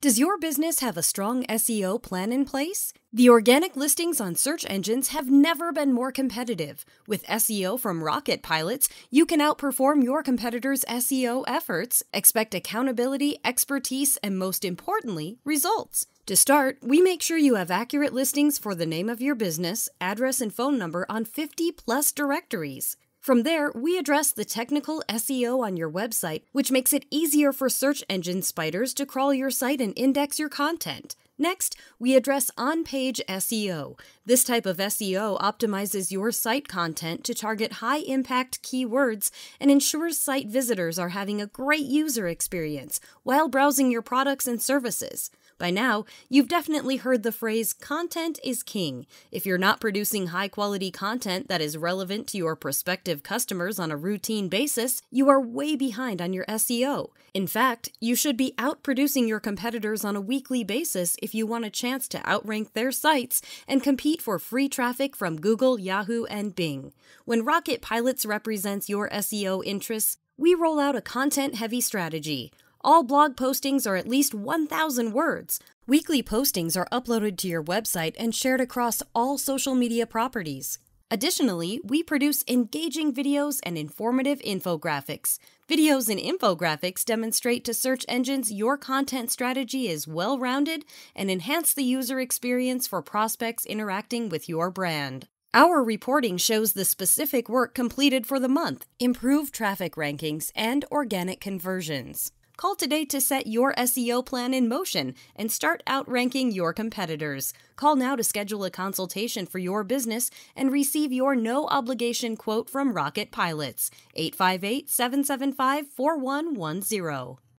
Does your business have a strong SEO plan in place? The organic listings on search engines have never been more competitive. With SEO from Rocket Pilots, you can outperform your competitors' SEO efforts, expect accountability, expertise, and most importantly, results. To start, we make sure you have accurate listings for the name of your business, address, and phone number on 50 plus directories. From there, we address the technical SEO on your website, which makes it easier for search engine spiders to crawl your site and index your content. Next, we address on page SEO. This type of SEO optimizes your site content to target high impact keywords and ensures site visitors are having a great user experience while browsing your products and services. By now, you've definitely heard the phrase content is king. If you're not producing high quality content that is relevant to your prospective customers on a routine basis, you are way behind on your SEO. In fact, you should be out producing your competitors on a weekly basis if you want a chance to outrank their sites and compete for free traffic from Google, Yahoo, and Bing. When Rocket Pilots represents your SEO interests, we roll out a content heavy strategy. All blog postings are at least 1,000 words. Weekly postings are uploaded to your website and shared across all social media properties. Additionally, we produce engaging videos and informative infographics. Videos and infographics demonstrate to search engines your content strategy is well rounded and enhance the user experience for prospects interacting with your brand. Our reporting shows the specific work completed for the month, improved traffic rankings, and organic conversions. Call today to set your SEO plan in motion and start outranking your competitors. Call now to schedule a consultation for your business and receive your no obligation quote from Rocket Pilots. 858 775 4110.